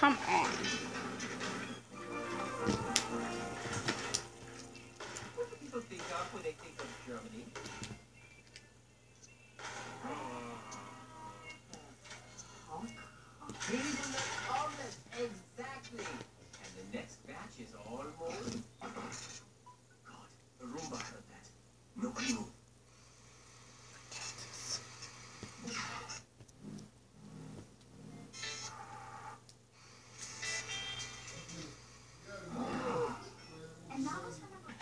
Come on.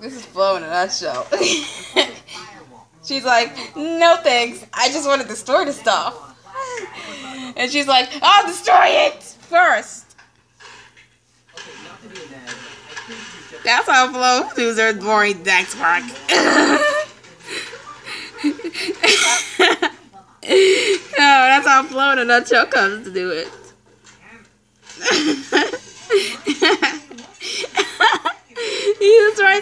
This is Flo in a nutshell. She's like, no thanks. I just wanted the destroy to stop. And she's like, I'll destroy it first. That's how Flo does her boring Dex work. no, that's how Flo in a nutshell comes to do it.